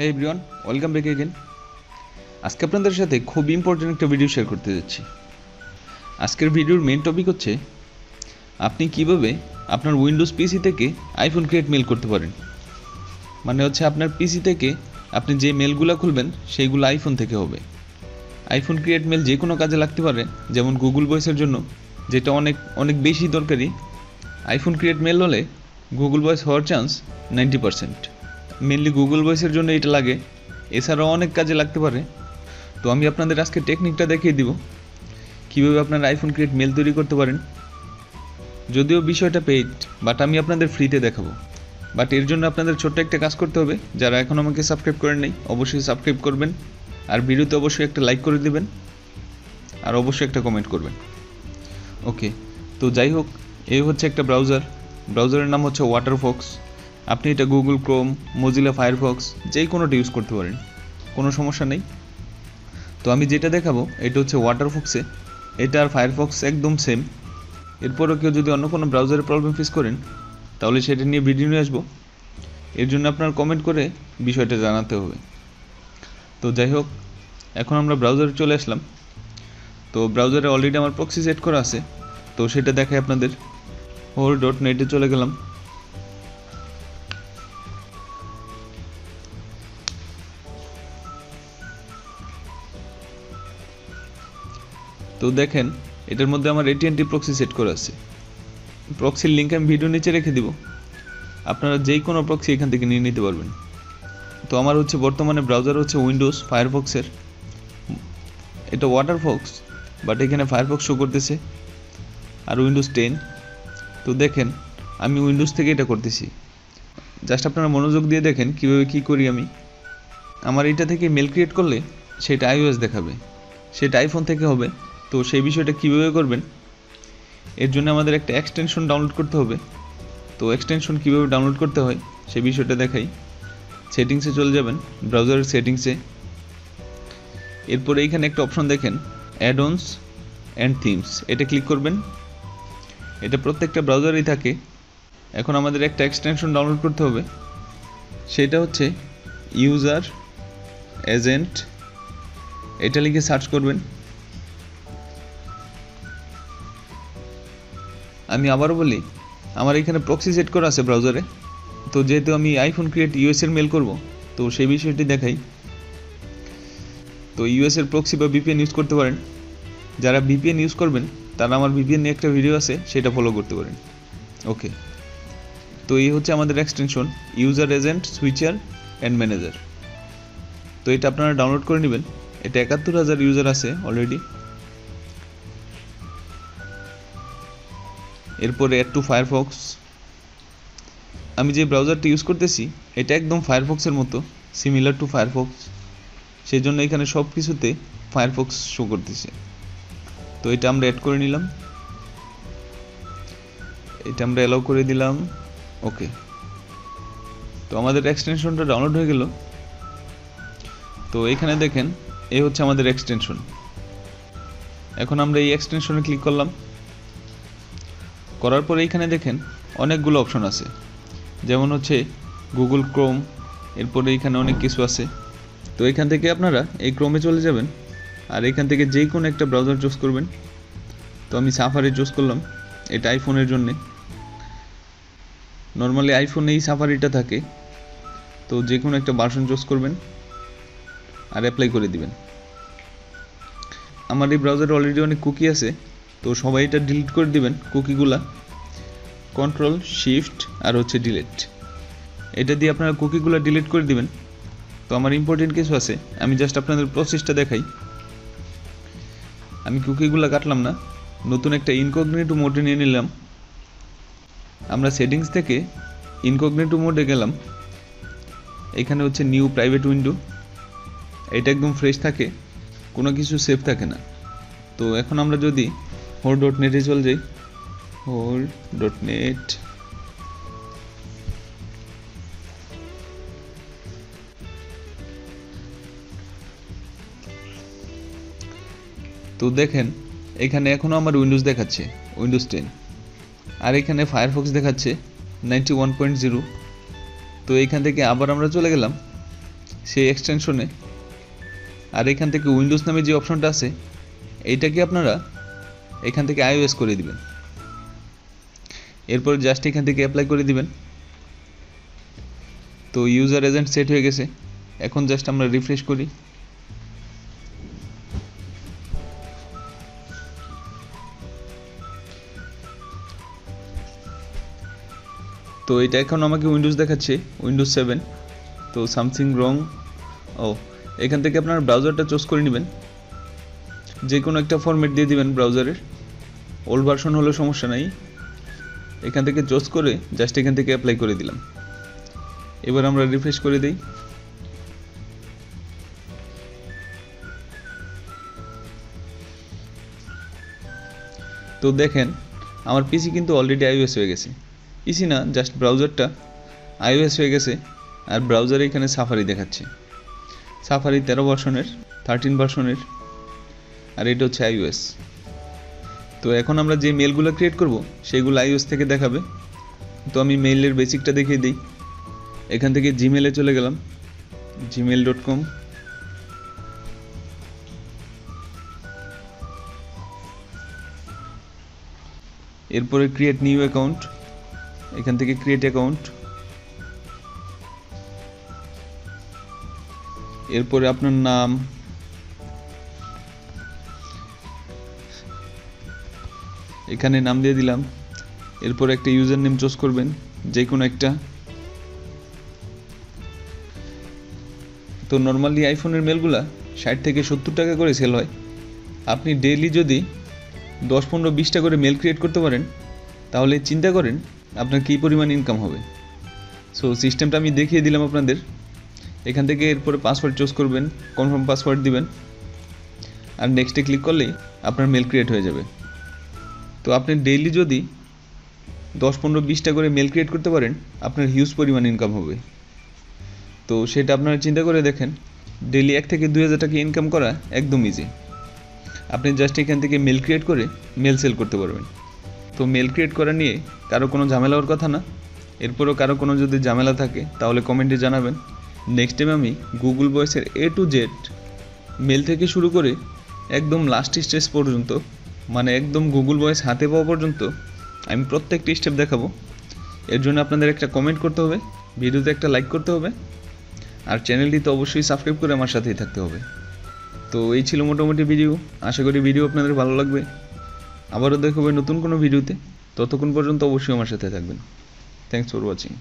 Hey everyone welcome back again আজকে আপনাদের সাথে খুব ইম্পর্টেন্ট একটা ভিডিও শেয়ার করতে যাচ্ছি। আজকের ভিডিওর মেন টপিক হচ্ছে, আপনি কীভাবে আপনার উইন্ডোজ পিসি থেকে আইফোন ক্রিয়েট মেল করতে পারেন? মানে হচ্ছে আপনার পিসি থেকে আপনি যে মেলগুলো খুলবেন, সেইগুলো আইফোন থেকে হবে। আইফোন ক্রিয়েট মেল যে কোনো কাজে লাগতে পারে, যেমন গুগল ভয়েসের জন্য, যেটা অনেক অনেক বেশি দরকারি। আইফোন ক্রিয়েট মেল হলে গুগল ভয়েস হওয়ার chance ninety percent mainly Google ভয়েসের জন্য এটা লাগে। এছাড়াও অনেক কাজে লাগতে পারে। তো আমি আপনাদের আজকে টেকনিকটা দেখিয়ে দিব। কীভাবে আপনার আইফোন ক্রিয়েট মেল তৈরি করতে পারেন। যদিও বিষয়টা পেইড বাট আমি আপনাদের ফ্রিতে দেখাবো। বাট এর জন্য আপনাদের ছোট্ট একটা কাজ করতে হবে। যারা এখন আমাকে সাবস্ক্রাইব করেন নাই, অবশ্যই সাবস্ক্রাইব করবেন। আর ভিডিওতে অবশ্যই একটা লাইক করে দেবেন। আর অবশ্যই একটা কমেন্ট করবেন। ওকে তো যাই হোক এই হচ্ছে একটা ব্রাউজার ব্রাউজারের নাম হচ্ছে ওয়াটারফক্স আপনি এটা গুগল ক্রোম মজিলা ফায়ারফক্স যেই কোনোটা ইউজ করতে পারেন। কোনো সমস্যা নেই। তো আমি যেটা দেখাবো, এটা হচ্ছে ওয়াটারফক্সে এটা আর ফায়ারফক্স একদম সেম এরপরও কেউ যদি অন্য কোনো ব্রাউজারে প্রবলেম ফেস করেন, তাহলে সেটা নিয়ে ভিডিও নিয়ে আসব। এর জন্য আপনার কমেন্ট করে বিষয়টা জানাতে হবে। তো যাই হোক, এখন আমরা ব্রাউজারে চলে আসলাম। তো ব্রাউজারে অলরেডি আমার প্রক্সি সেট করা আছে। তো সেটা দেখাই আপনাদের। হোল ডট নেটে চলে গেলাম। তো দেখেন, এটার মধ্যে আমার এটিএনটি প্রক্সি সেট করা আছে। প্রক্সির লিঙ্ক আমি ভিডিও নিচে রেখে দিব। আপনারা যেই কোনো প্রক্সি এখান থেকে নিয়ে নিতে পারবেন। তো আমার হচ্ছে বর্তমানে ব্রাউজার হচ্ছে উইন্ডোজ ফায়ারফক্সের এটা ওয়াটারফক্স বাট এখানে ফায়ারফক্স শো করতেছে। আর উইন্ডোজ টেন তো দেখেন, আমি উইন্ডোজ থেকে এটা করতেছি। জাস্ট আপনারা মনোযোগ দিয়ে দেখেন, কীভাবে কী করি আমি। আমার এটা থেকে মেল ক্রিয়েট করলে সেটা আইওএস দেখাবে। সেটা আইফোন থেকে হবে। তো সেই বিষয়টা কীভাবে করবেন? এর জন্য আমাদের একটা এক্সটেনশন ডাউনলোড করতে হবে। তো এক্সটেনশন কীভাবে ডাউনলোড করতে হয়, সেই বিষয়টা দেখাই। সেটিংসে চলে যাবেন ব্রাউজারের সেটিংসে এরপরে এইখানে একটা অপশন দেখেন অ্যাডন্স অ্যান্ড থিমস এটা ক্লিক করবেন। এটা প্রত্যেকটা ব্রাউজারেই থাকে। এখন আমাদের একটা এক্সটেনশন ডাউনলোড করতে হবে। সেটা হচ্ছে ইউজার এজেন্ট এটা লিখে সার্চ করবেন। আমি আবারও বলি, আমার এখানে প্রক্সি সেট করা আছে ব্রাউজারে তো যেহেতু আমি আইফোন ক্রিয়েট ইউএসের মেল করব, তো সেই বিষয়টি দেখাই। তো ইউএসের প্রক্সি বা ভিপিএন ইউজ করতে পারেন। যারা ভিপিএন ইউজ করবেন, তারা আমার ভিপিএন নিয়ে একটা ভিডিও আছে, সেটা ফলো করতে পারেন। ওকে তো এই হচ্ছে আমাদের extension user agent switcher and manager তো এটা আপনারা ডাউনলোড করে নেবেন। এটা একাত্তর হাজার ইউজার আছে অলরেডি এরপরে অ্যাড টু ফায়ারফক্স আমি যে ব্রাউজারটা ইউজ করতেছি, এটা একদম ফায়ারফক্সের মতো সিমিলার টু ফায়ারফক্স সেই জন্য এখানে সব কিছুতে ফায়ারফক্স শো করতেছে। তো এটা আমরা অ্যাড করে নিলাম। এটা আমরা অ্যালাউ করে দিলাম। ওকে তো আমাদের এক্সটেনশনটা ডাউনলোড হয়ে গেল। তো এখানে দেখেন এই হচ্ছে আমাদের এক্সটেনশন এখন আমরা এই এক্সটেনশনে ক্লিক করলাম। করার পরে এইখানে দেখেন অনেকগুলো অপশন আছে। যেমন হচ্ছে গুগল ক্রোম, এরপরে এইখানে অনেক কিছু আছে। তো এখান থেকে আপনারা এই ক্রোমে চলে যাবেন আর এখান থেকে যেই কোনো একটা ব্রাউজার চুজ করবেন। তো আমি সাফারি চুজ করলাম, এটা আইফোনের জন্যে। নর্মালি আইফোনে এই সাফারিটা থাকে। তো যে কোনো একটা ভার্সন চুজ করবেন আর অ্যাপ্লাই করে দিবেন। আমার এই ব্রাউজারে অলরেডি অনেক কুকি আছে। তো সবাই এটা ডিলিট করে দিবেন, কুকিগুলা। কন্ট্রোল শিফট আর হচ্ছে ডিলিট এটা দিয়ে আপনারা কুকিগুলো ডিলিট করে দিবেন। তো আমার ইম্পর্টেন্ট কিছু আছে, আমি জাস্ট আপনাদের প্রসেসটা দেখাই। আমি কুকিগুলো কাটলাম না, নতুন একটা ইনকগনেটো মোডে নিয়ে নিলাম। আমরা সেটিংস থেকে ইনকগনেটো মোডে গেলাম। এখানে হচ্ছে নিউ প্রাইভেট উইন্ডো এটা একদম ফ্রেশ থাকে, কোনো কিছু সেফ থাকে না। তো এখন আমরা যদি হোর ডট নেটে চলে যাই। হোর ডট নেট তো দেখেন, এখানে এখনও আমার উইন্ডোজ দেখাচ্ছে উইন্ডোজ টেন। আর এখানে ফায়ারফক্স দেখাচ্ছে নাইনটি ওয়ান পয়েন্ট জিরো তো এইখান থেকে আবার আমরা চলে গেলাম সেই এক্সটেনশনে আর এখান থেকে উইন্ডোজ নামে যে অপশনটা আছে এইটাকে আপনারা এখান থেকে আইওএস করে দিবেন। এরপর জাস্ট এখান থেকে অ্যাপ্লাই করে দিবেন। তো ইউজার এজেন্ট সেট হয়ে গেছে। এখন জাস্ট আমরা রিফ্রেশ করি। তো এটা এখন আমাকে উইন্ডোজ দেখাচ্ছে উইন্ডোজ সেভেন তো সামথিং রং ও, এখান থেকে আপনার ব্রাউজারটা চুজ করে নেবেন। যে কোনো একটা ফরম্যাট দিয়ে দিবেন ব্রাউজারের ওল্ড ভার্সন হলেও সমস্যা নাই। এখান থেকে চুজ করে জাস্ট এখান থেকে অ্যাপ্লাই করে দিলাম। এবার আমরা রিফ্রেশ করে দিই। তো দেখেন, আমার পিসি কিন্তু অলরেডি আইওএস হয়ে গেছে। পিসি না জাস্ট ব্রাউজারটা আইওএস হয়ে গেছে আর ব্রাউজারে এখানে সাফারি দেখাচ্ছে। সাফারি তেরো ভার্সনের থার্টিন ভার্সনের আর এটা হচ্ছে আইওএস তো এখন আমরা যে মেলগুলো ক্রিয়েট করব, সেগুলো আইওএস থেকে দেখাবে। তো আমি মেইলের বেসিকটা দেখিয়ে দিই। এখান থেকে জিমেলে চলে গেলাম। জিমেল ডট কম এরপরে ক্রিয়েট নিউ অ্যাকাউন্ট এখান থেকে ক্রিয়েট অ্যাকাউন্ট এরপরে আপনার নাম। এখানে নাম দিয়ে দিলাম। এরপর একটা ইউজার নেম চুজ করবেন যে কোনো একটা। তো নর্মালি আইফোনের মেলগুলা ষাট থেকে সত্তর টাকা করে সেল হয়। আপনি ডেইলি যদি দশ, পনেরো বিশটা করে মেল ক্রিয়েট করতে পারেন, তাহলে চিন্তা করেন আপনার কী পরিমাণ ইনকাম হবে। সো সিস্টেমটা আমি দেখিয়ে দিলাম আপনাদের। এখান থেকে এরপরে পাসওয়ার্ড চুজ করবেন কনফার্ম পাসওয়ার্ড দিবেন। আর নেক্সটে ক্লিক করলেই আপনার মেল ক্রিয়েট হয়ে যাবে। তো আপনি ডেইলি যদি দশ, পনেরো, বিশটা করে মেল ক্রিয়েট করতে পারেন, আপনার হিউজ পরিমাণ ইনকাম হবে। তো সেটা আপনারা চিন্তা করে দেখেন ডেইলি এক থেকে দুই হাজার টাকা ইনকাম করা একদম ইজি আপনি জাস্ট এখান থেকে মেল ক্রিয়েট করে মেল সেল করতে পারবেন। তো মেল ক্রিয়েট করা নিয়ে কারও কোনো ঝামেলা হওয়ার কথা না। এরপরও কারও কোনো যদি ঝামেলা থাকে, তাহলে কমেন্টে জানাবেন। নেক্সট টাইম আমি গুগল ভয়েসের এ টু জেড মেল থেকে শুরু করে একদম লাস্ট স্টেজ পর্যন্ত মানে একদম গুগল ভয়েস হাতে পাওয়া পর্যন্ত আমি প্রত্যেকটি স্টেপ দেখাবো। এর জন্য আপনাদের একটা কমেন্ট করতে হবে, ভিডিওতে একটা লাইক করতে হবে, আর চ্যানেলটি তো অবশ্যই সাবস্ক্রাইব করে আমার সাথেই থাকতে হবে। তো এই ছিল মোটামুটি ভিডিও আশা করি ভিডিও আপনাদের ভালো লাগবে। আবারও দেখা হবে নতুন কোনো ভিডিওতে ততক্ষণ পর্যন্ত অবশ্যই আমার সাথে থাকবেন। Thanks for watching